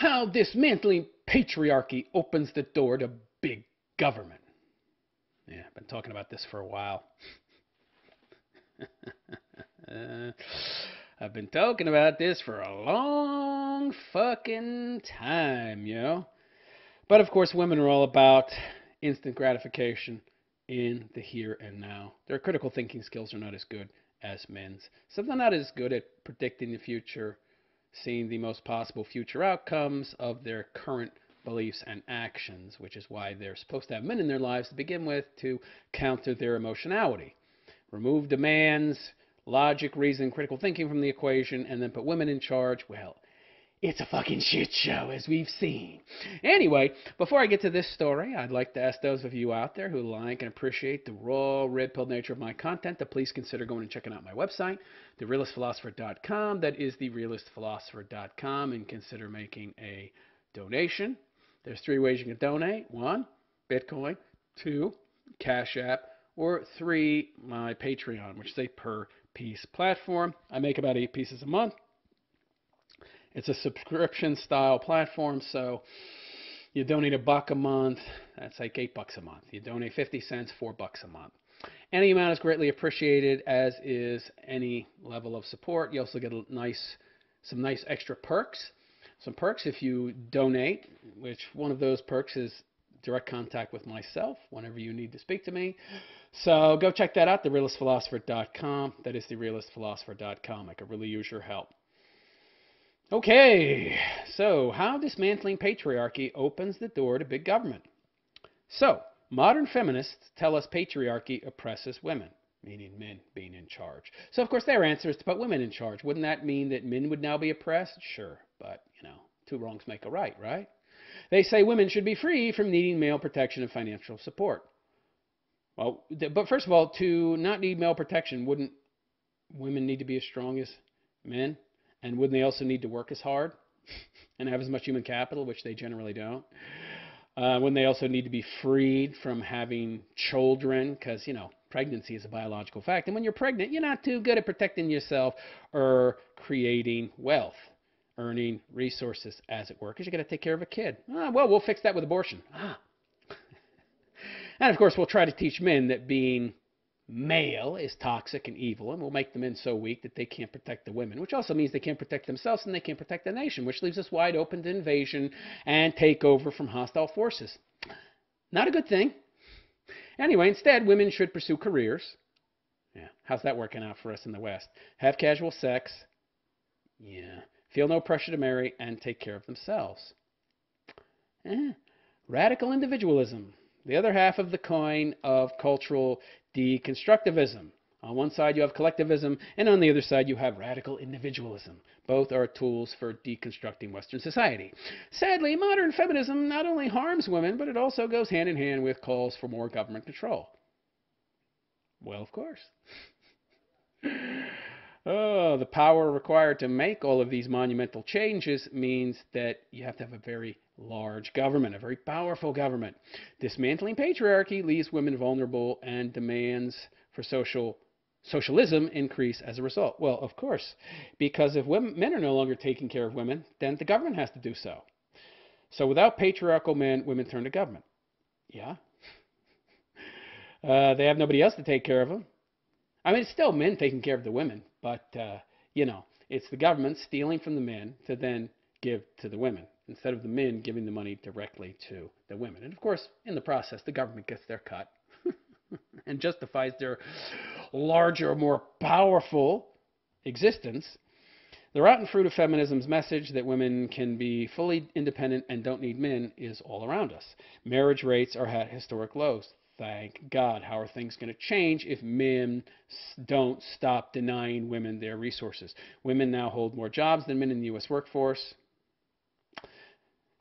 how dismantling patriarchy opens the door to big government. Yeah, I've been talking about this for a while. uh, I've been talking about this for a long fucking time, you know? But of course, women are all about instant gratification in the here and now. Their critical thinking skills are not as good as men's. So they're not as good at predicting the future, seeing the most possible future outcomes of their current beliefs and actions, which is why they're supposed to have men in their lives to begin with to counter their emotionality. Remove demands, logic, reason, critical thinking from the equation, and then put women in charge. Well, it's a fucking shit show, as we've seen. Anyway, before I get to this story, I'd like to ask those of you out there who like and appreciate the raw, red pill nature of my content to please consider going and checking out my website, therealistphilosopher.com. That is therealistphilosopher.com, and consider making a donation. There's three ways you can donate. One, Bitcoin. Two, Cash App. Or three, my Patreon, which is a per piece platform. I make about eight pieces a month. It's a subscription style platform, so you donate a buck a month, that's like eight bucks a month. You donate 50 cents, four bucks a month. Any amount is greatly appreciated, as is any level of support. You also get a nice, some nice extra perks. Some perks if you donate, which one of those perks is direct contact with myself whenever you need to speak to me. So go check that out, therealistphilosopher.com. That is therealistphilosopher.com. I could really use your help. Okay, so how dismantling patriarchy opens the door to big government. So, modern feminists tell us patriarchy oppresses women, meaning men being in charge. So, of course, their answer is to put women in charge. Wouldn't that mean that men would now be oppressed? Sure, but, you know, two wrongs make a right, right? They say women should be free from needing male protection and financial support. Well, but first of all, to not need male protection, wouldn't women need to be as strong as men? And wouldn't they also need to work as hard and have as much human capital, which they generally don't? Uh, wouldn't they also need to be freed from having children? Because, you know, pregnancy is a biological fact. And when you're pregnant, you're not too good at protecting yourself or creating wealth, earning resources, as it were, because you got to take care of a kid. Ah, well, we'll fix that with abortion. Ah. and of course, we'll try to teach men that being male is toxic and evil and will make the men so weak that they can't protect the women, which also means they can't protect themselves and they can't protect the nation, which leaves us wide open to invasion and takeover from hostile forces. Not a good thing. Anyway, instead, women should pursue careers. Yeah, how's that working out for us in the West? Have casual sex. Yeah. Feel no pressure to marry and take care of themselves. Eh. Radical individualism the other half of the coin of cultural deconstructivism. On one side, you have collectivism, and on the other side, you have radical individualism. Both are tools for deconstructing Western society. Sadly, modern feminism not only harms women, but it also goes hand in hand with calls for more government control. Well, of course. oh, the power required to make all of these monumental changes means that you have to have a very large government, a very powerful government. Dismantling patriarchy leaves women vulnerable and demands for social socialism increase as a result. Well, of course, because if women, men are no longer taking care of women, then the government has to do so. So without patriarchal men, women turn to government. Yeah. Uh, they have nobody else to take care of them. I mean, it's still men taking care of the women, but, uh, you know, it's the government stealing from the men to then give to the women instead of the men giving the money directly to the women. And of course, in the process, the government gets their cut and justifies their larger, more powerful existence. The rotten fruit of feminism's message that women can be fully independent and don't need men is all around us. Marriage rates are at historic lows. Thank God. How are things going to change if men don't stop denying women their resources? Women now hold more jobs than men in the U.S. workforce.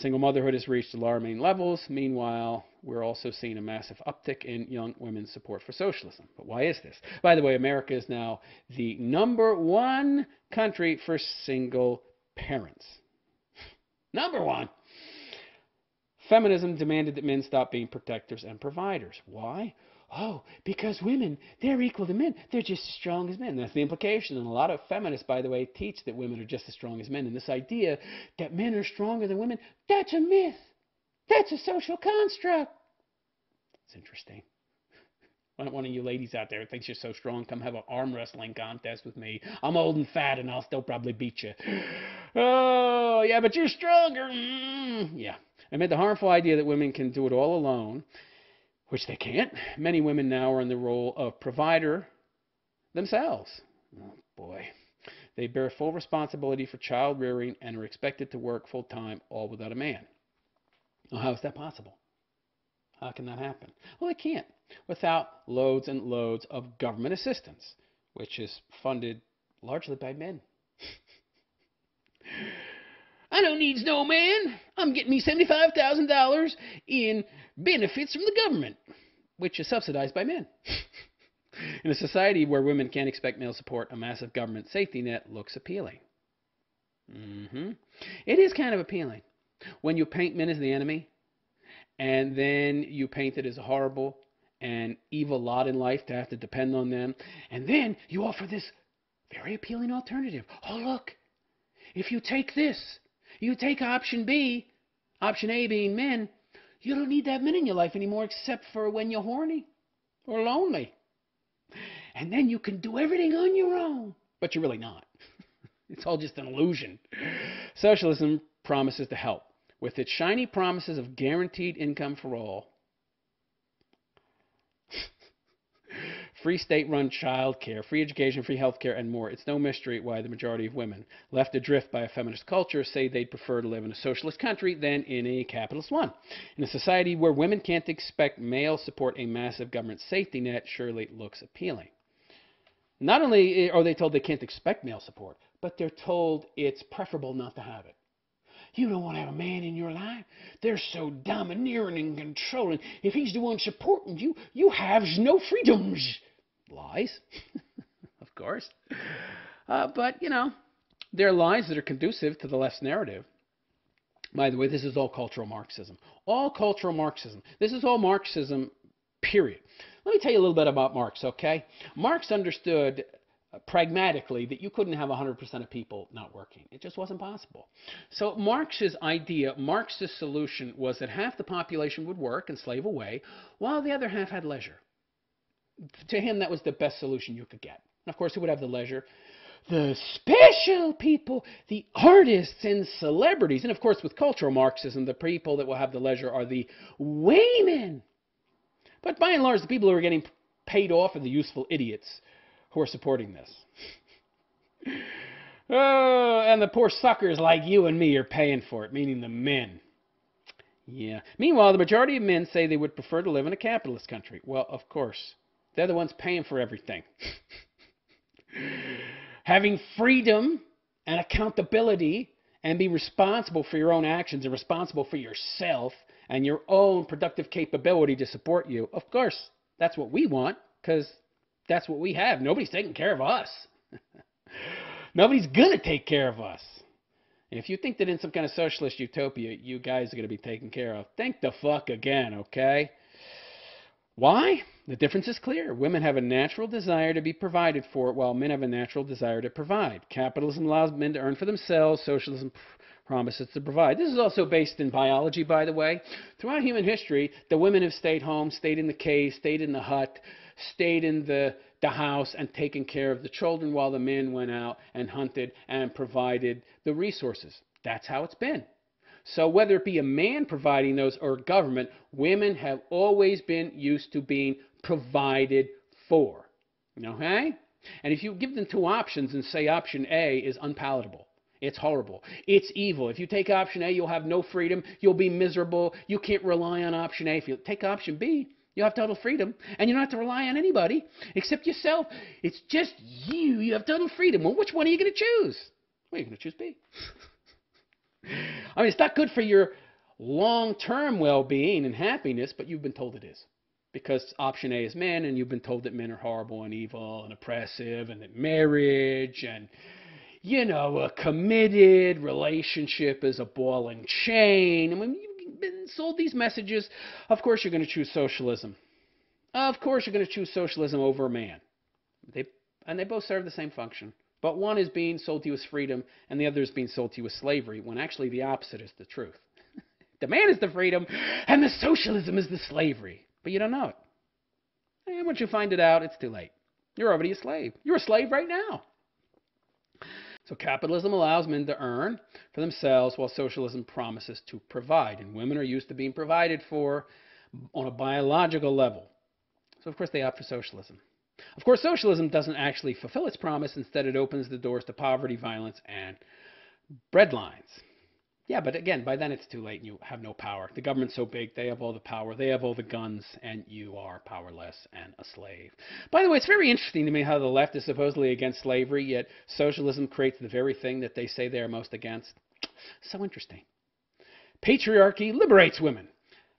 Single motherhood has reached alarming levels. Meanwhile, we're also seeing a massive uptick in young women's support for socialism. But why is this? By the way, America is now the number one country for single parents. number one. Feminism demanded that men stop being protectors and providers. Why? Oh, because women, they're equal to men. They're just as strong as men. That's the implication. And a lot of feminists, by the way, teach that women are just as strong as men. And this idea that men are stronger than women, that's a myth. That's a social construct. It's interesting. Why don't one of you ladies out there thinks you're so strong, come have an arm wrestling contest with me. I'm old and fat, and I'll still probably beat you. Oh, yeah, but you're stronger. Mm, yeah. I meant the harmful idea that women can do it all alone which they can't. Many women now are in the role of provider themselves. Oh boy. They bear full responsibility for child rearing and are expected to work full time, all without a man. Well, how is that possible? How can that happen? Well, it can't without loads and loads of government assistance, which is funded largely by men. I don't need no man. I'm getting me $75,000 in benefits from the government, which is subsidized by men. in a society where women can't expect male support, a massive government safety net looks appealing. Mm-hmm. It is kind of appealing. When you paint men as the enemy, and then you paint it as a horrible and evil lot in life to have to depend on them, and then you offer this very appealing alternative. Oh, look, if you take this, you take option B, option A being men, you don't need that men in your life anymore except for when you're horny or lonely. And then you can do everything on your own. But you're really not. it's all just an illusion. Socialism promises to help. With its shiny promises of guaranteed income for all, free state run child care, free education, free health care, and more. It's no mystery why the majority of women, left adrift by a feminist culture, say they'd prefer to live in a socialist country than in a capitalist one. In a society where women can't expect male support, a massive government safety net surely looks appealing. Not only are they told they can't expect male support, but they're told it's preferable not to have it. You don't want to have a man in your life. They're so domineering and controlling. If he's the one supporting you, you have no freedoms lies, of course. Uh, but, you know, they're lies that are conducive to the left's narrative. By the way, this is all cultural Marxism. All cultural Marxism. This is all Marxism, period. Let me tell you a little bit about Marx, okay? Marx understood uh, pragmatically that you couldn't have 100% of people not working. It just wasn't possible. So Marx's idea, Marx's solution was that half the population would work and slave away while the other half had leisure to him, that was the best solution you could get. And of course, who would have the leisure? The special people, the artists and celebrities. And of course, with cultural Marxism, the people that will have the leisure are the women. But by and large, the people who are getting paid off are the useful idiots who are supporting this. oh, and the poor suckers like you and me are paying for it, meaning the men. Yeah. Meanwhile, the majority of men say they would prefer to live in a capitalist country. Well, of course. They're the ones paying for everything. Having freedom and accountability and be responsible for your own actions and responsible for yourself and your own productive capability to support you. Of course, that's what we want because that's what we have. Nobody's taking care of us. Nobody's going to take care of us. And if you think that in some kind of socialist utopia, you guys are going to be taken care of, think the fuck again, okay? Why? The difference is clear. Women have a natural desire to be provided for, while men have a natural desire to provide. Capitalism allows men to earn for themselves. Socialism promises to provide. This is also based in biology, by the way. Throughout human history, the women have stayed home, stayed in the cave, stayed in the hut, stayed in the, the house, and taken care of the children while the men went out and hunted and provided the resources. That's how it's been. So whether it be a man providing those or government, women have always been used to being provided for. Okay? And if you give them two options and say option A is unpalatable, it's horrible. It's evil. If you take option A, you'll have no freedom. You'll be miserable. You can't rely on option A. If you take option B, you have total freedom. And you don't have to rely on anybody except yourself. It's just you. You have total freedom. Well, which one are you going to choose? Well, you're going to choose B. I mean, it's not good for your long term well being and happiness, but you've been told it is. Because option A is men, and you've been told that men are horrible and evil and oppressive, and that marriage and, you know, a committed relationship is a ball and chain. And when you've been sold these messages, of course you're going to choose socialism. of course you're going to choose socialism over man. They, and they both serve the same function. But one is being sold to you as freedom, and the other is being sold to you as slavery, when actually the opposite is the truth. the man is the freedom, and the socialism is the slavery. But you don't know it. And once you find it out, it's too late. You're already a slave. You're a slave right now. So capitalism allows men to earn for themselves while socialism promises to provide. And women are used to being provided for on a biological level. So, of course, they opt for socialism. Of course, socialism doesn't actually fulfill its promise. Instead, it opens the doors to poverty, violence, and breadlines. Yeah, but again, by then it's too late and you have no power. The government's so big, they have all the power, they have all the guns, and you are powerless and a slave. By the way, it's very interesting to me how the left is supposedly against slavery, yet socialism creates the very thing that they say they are most against. So interesting. Patriarchy liberates women.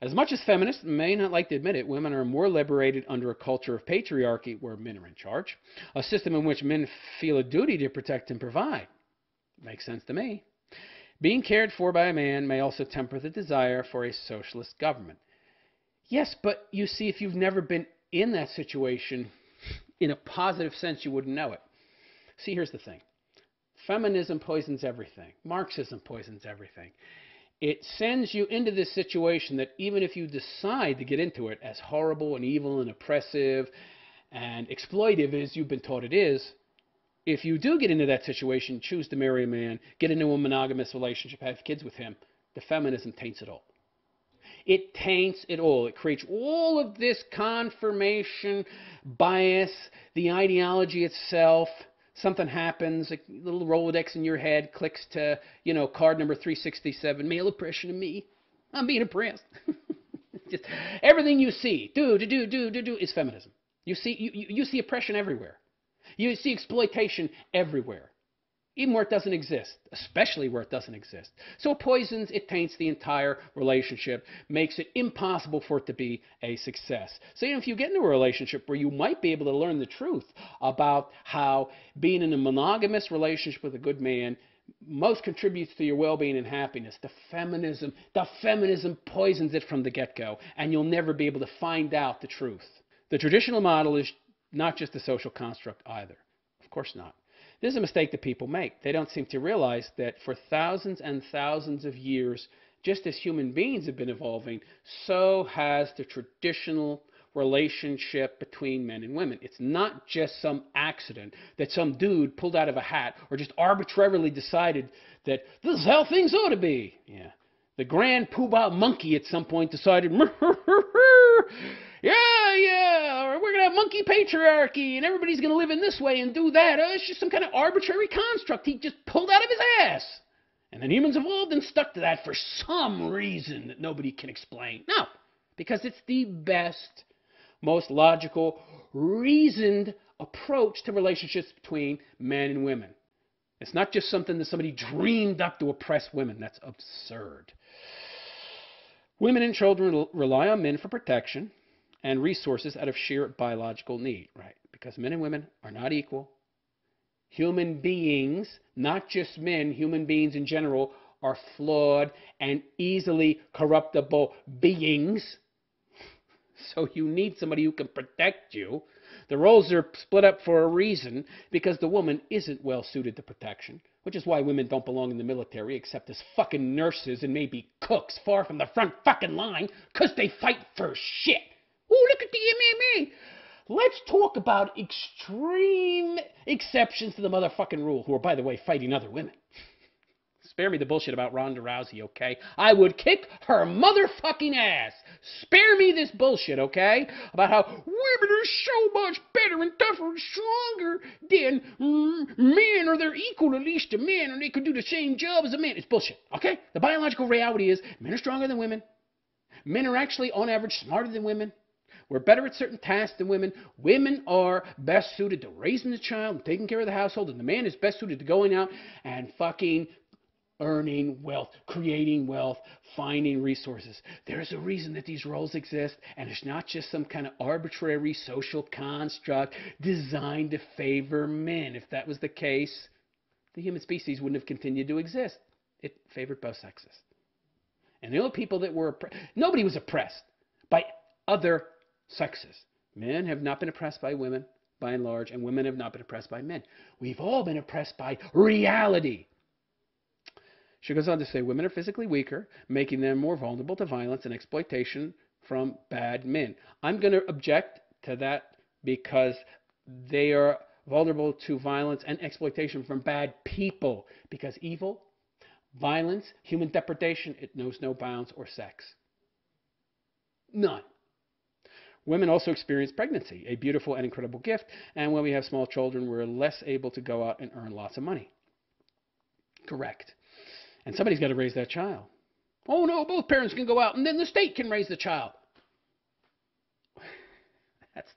As much as feminists may not like to admit it, women are more liberated under a culture of patriarchy where men are in charge, a system in which men feel a duty to protect and provide. Makes sense to me. Being cared for by a man may also temper the desire for a socialist government. Yes, but you see, if you've never been in that situation, in a positive sense, you wouldn't know it. See, here's the thing feminism poisons everything, Marxism poisons everything. It sends you into this situation that even if you decide to get into it, as horrible and evil and oppressive and exploitive as you've been taught it is, if you do get into that situation, choose to marry a man, get into a monogamous relationship, have kids with him, the feminism taints it all. It taints it all. It creates all of this confirmation bias, the ideology itself. Something happens, a little Rolodex in your head clicks to, you know, card number 367, male oppression of me. I'm being oppressed. Just everything you see, do, do, do, do, do, do, is feminism. You see, you, you see oppression everywhere. You see exploitation everywhere, even where it doesn't exist, especially where it doesn't exist. So it poisons, it taints the entire relationship, makes it impossible for it to be a success. So even if you get into a relationship where you might be able to learn the truth about how being in a monogamous relationship with a good man most contributes to your well-being and happiness. The feminism, the feminism poisons it from the get-go, and you'll never be able to find out the truth. The traditional model is not just a social construct either. Of course not. This is a mistake that people make. They don't seem to realize that for thousands and thousands of years, just as human beings have been evolving, so has the traditional relationship between men and women. It's not just some accident that some dude pulled out of a hat or just arbitrarily decided that this is how things ought to be. Yeah. The grand poobah monkey at some point decided, yeah, yeah, we're going to have monkey patriarchy and everybody's going to live in this way and do that. Uh, it's just some kind of arbitrary construct he just pulled out of his ass. And then humans evolved and stuck to that for some reason that nobody can explain. No, because it's the best, most logical, reasoned approach to relationships between men and women. It's not just something that somebody dreamed up to oppress women. That's absurd. Women and children rely on men for protection and resources out of sheer biological need, right? Because men and women are not equal. Human beings, not just men, human beings in general, are flawed and easily corruptible beings. So you need somebody who can protect you. The roles are split up for a reason because the woman isn't well suited to protection, which is why women don't belong in the military except as fucking nurses and maybe cooks far from the front fucking line because they fight for shit. Oh, look at the MMA. Let's talk about extreme exceptions to the motherfucking rule, who are, by the way, fighting other women. Spare me the bullshit about Ronda Rousey, okay? I would kick her motherfucking ass. Spare me this bullshit, okay? About how women are so much better and tougher and stronger than men, or they're equal at least to men, or they could do the same job as a man. It's bullshit, okay? The biological reality is men are stronger than women. Men are actually, on average, smarter than women. We're better at certain tasks than women. Women are best suited to raising the child and taking care of the household, and the man is best suited to going out and fucking earning wealth, creating wealth, finding resources. There's a reason that these roles exist, and it's not just some kind of arbitrary social construct designed to favor men. If that was the case, the human species wouldn't have continued to exist. It favored both sexes. And the only people that were nobody was oppressed by other sexes. Men have not been oppressed by women, by and large, and women have not been oppressed by men. We've all been oppressed by reality. She goes on to say women are physically weaker, making them more vulnerable to violence and exploitation from bad men. I'm going to object to that because they are vulnerable to violence and exploitation from bad people because evil, violence, human depredation, it knows no bounds or sex. None. Women also experience pregnancy, a beautiful and incredible gift, and when we have small children, we're less able to go out and earn lots of money. Correct. And somebody's got to raise that child. Oh no, both parents can go out and then the state can raise the child. That's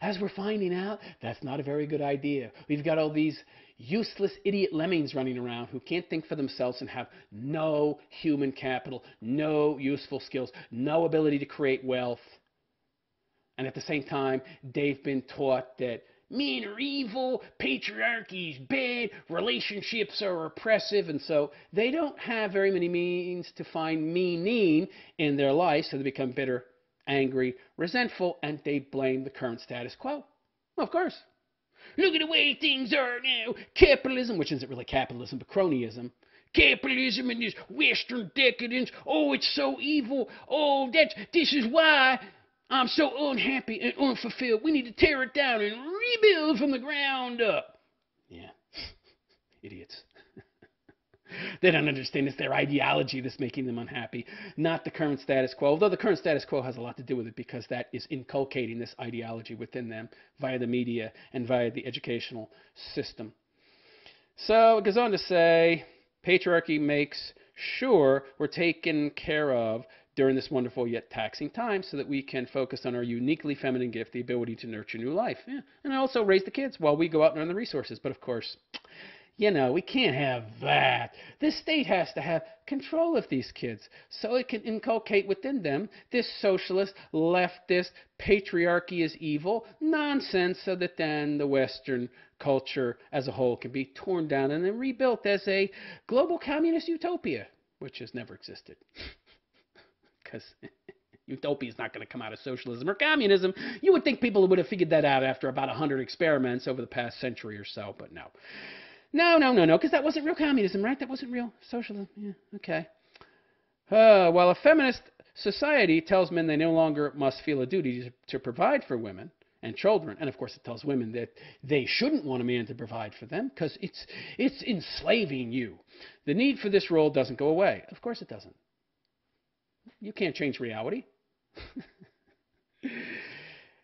as we're finding out, that's not a very good idea. We've got all these useless idiot lemmings running around who can't think for themselves and have no human capital, no useful skills, no ability to create wealth. And at the same time, they've been taught that men are evil, patriarchy is bad, relationships are oppressive, and so they don't have very many means to find meaning in their life, so they become bitter, angry, resentful, and they blame the current status quo. Well, of course. Look at the way things are now. Capitalism, which isn't really capitalism, but cronyism. Capitalism and this Western decadence. Oh, it's so evil. Oh, that's this is why I'm so unhappy and unfulfilled. We need to tear it down and rebuild from the ground up. Yeah, idiots. they don't understand it's their ideology that's making them unhappy, not the current status quo. Although the current status quo has a lot to do with it because that is inculcating this ideology within them via the media and via the educational system. So it goes on to say patriarchy makes sure we're taken care of during this wonderful yet taxing time so that we can focus on our uniquely feminine gift, the ability to nurture new life. Yeah. And also raise the kids while we go out and earn the resources. But of course, you know, we can't have that. The state has to have control of these kids so it can inculcate within them this socialist, leftist, patriarchy is evil nonsense so that then the Western culture as a whole can be torn down and then rebuilt as a global communist utopia, which has never existed. because utopia is not going to come out of socialism or communism. You would think people would have figured that out after about 100 experiments over the past century or so, but no. No, no, no, no, because that wasn't real communism, right? That wasn't real socialism. Yeah, okay. Uh, while a feminist society tells men they no longer must feel a duty to, to provide for women and children, and of course it tells women that they shouldn't want a man to provide for them because it's it's enslaving you. The need for this role doesn't go away. Of course it doesn't. You can't change reality.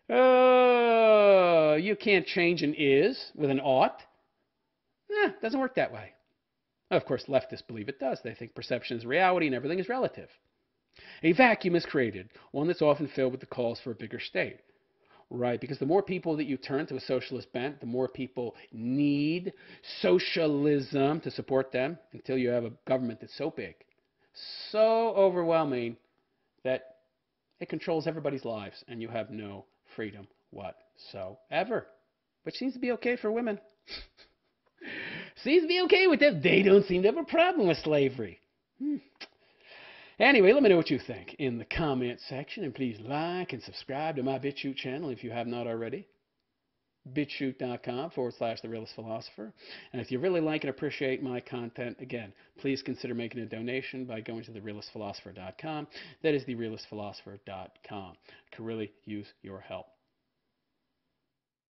uh, you can't change an is with an ought. Eh, doesn't work that way. Of course, leftists believe it does. They think perception is reality and everything is relative. A vacuum is created, one that's often filled with the calls for a bigger state. Right, because the more people that you turn to a socialist bent, the more people need socialism to support them until you have a government that's so big, so overwhelming that it controls everybody's lives and you have no freedom whatsoever. Which seems to be okay for women. seems to be okay with them. They don't seem to have a problem with slavery. Hmm. Anyway, let me know what you think in the comment section, and please like and subscribe to my BitChute channel if you have not already bitchute.com forward slash the realist philosopher. And if you really like and appreciate my content, again, please consider making a donation by going to therealistphilosopher.com. That is therealistphilosopher.com. I could really use your help.